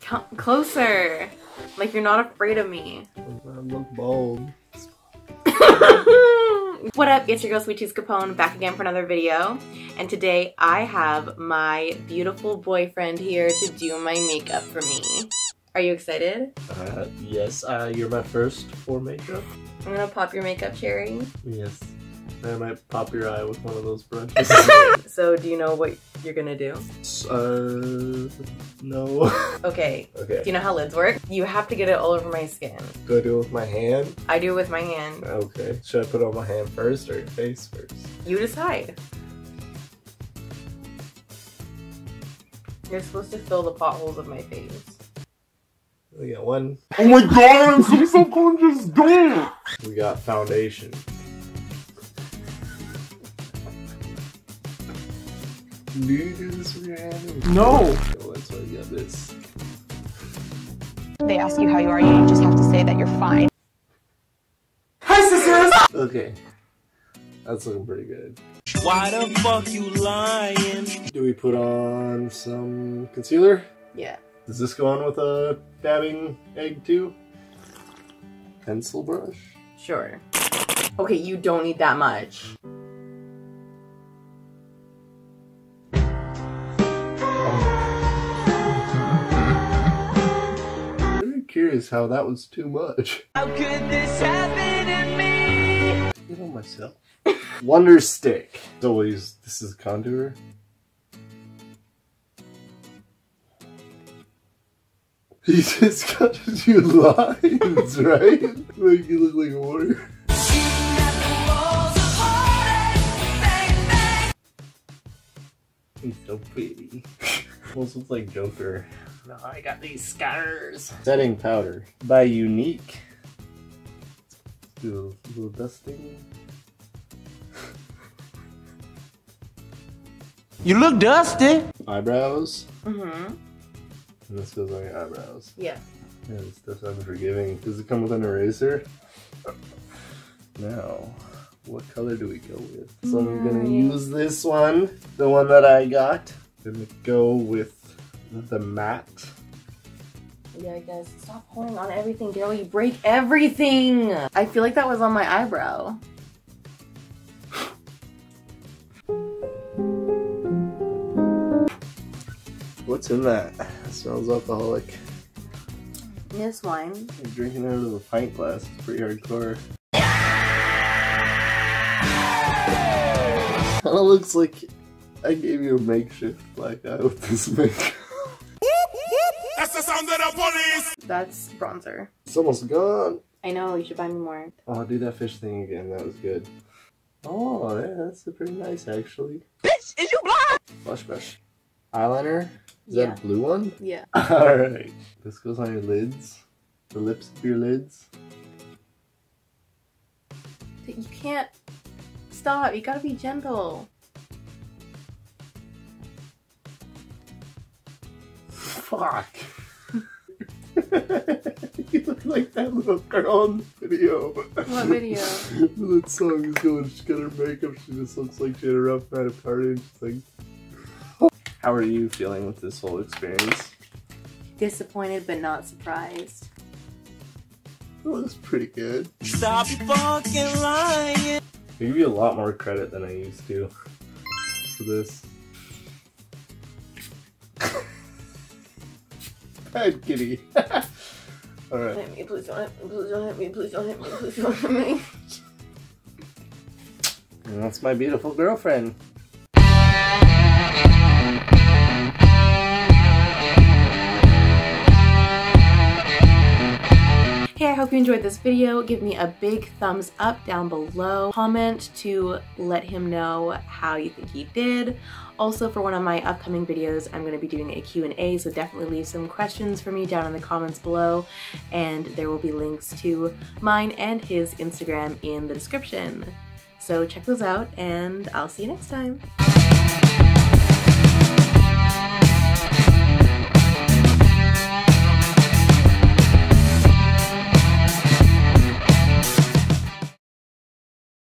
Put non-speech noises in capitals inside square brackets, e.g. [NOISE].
Come closer. Like you're not afraid of me. I look bald. [LAUGHS] what up? It's your girl Sweet Cheeks Capone back again for another video. And today I have my beautiful boyfriend here to do my makeup for me. Are you excited? Uh, yes, uh, you're my first for makeup. I'm gonna pop your makeup cherry. Yes. I might pop your eye with one of those brushes. [LAUGHS] so do you know what you're gonna do? uh, no. [LAUGHS] Okay. okay. Do you know how lids work? You have to get it all over my skin. Do I do it with my hand? I do it with my hand. Okay. Should I put it on my hand first or your face first? You decide. You're supposed to fill the potholes of my face. We got one. Oh my god, I'm so subconscious, don't! We got foundation. Do you this with? No! Oh, that's why you got this. They ask you how you are, you just have to say that you're fine. Hi, sisters! Okay. That's looking pretty good. Why the fuck you lying? Do we put on some concealer? Yeah. Does this go on with a dabbing egg too? Pencil brush? Sure. Okay, you don't need that much. Very curious how that was too much. How could this happen to me? You know myself. Wonder stick. So we'll use this is a contour. [LAUGHS] He just got to do lines, [LAUGHS] right? Make you look like a warrior. He's so pretty. [LAUGHS] Almost looks like Joker. No, I got these scars. Setting powder by Younique. Do a little dusting. You look dusty. Eyebrows. Mm-hmm. And this goes on your eyebrows. Yeah. Yeah, this stuff's unforgiving. Does it come with an eraser? Now, what color do we go with? So I'm gonna Mm. use this one, the one that I got. Gonna go with the matte. Yeah, guys, stop pouring on everything, girl. You break everything. I feel like that was on my eyebrow. What's in that? It smells alcoholic. This wine. You're drinking out of a pint glass. It's pretty hardcore. Kinda looks like I gave you a makeshift black eye with this makeup. [LAUGHS] That's the sound of the police! That's bronzer. It's almost gone. I know, you should buy me more. Oh, do that fish thing again. That was good. Oh, yeah, that's pretty nice actually. Bitch, is you blind? Blush brush. Eyeliner? Is Yeah. that a blue one? Yeah. [LAUGHS] Alright. This goes on your lids. The lips of your lids. You can't stop. You gotta be gentle. Fuck. [LAUGHS] you look like that little girl in the video. What video? [LAUGHS] that song is going, she's got her makeup, she just looks like she had a rough night of partying. and She's like, [LAUGHS] How are you feeling with this whole experience? Disappointed but not surprised. It looks pretty good. Stop fucking lying. I give you a lot more credit than I used to for this. Bad kitty. [LAUGHS] Alright. Hit me, please don't hit me, please don't hit me, please don't hit me, please don't hit me. That's my beautiful girlfriend. Hope you enjoyed this video. Give me a big thumbs up down below. Comment to let him know how you think he did. Also, for one of my upcoming videos, I'm going to be doing a Q&A, so definitely leave some questions for me down in the comments below. And there will be links to mine and his Instagram in the description. So check those out, and I'll see you next time.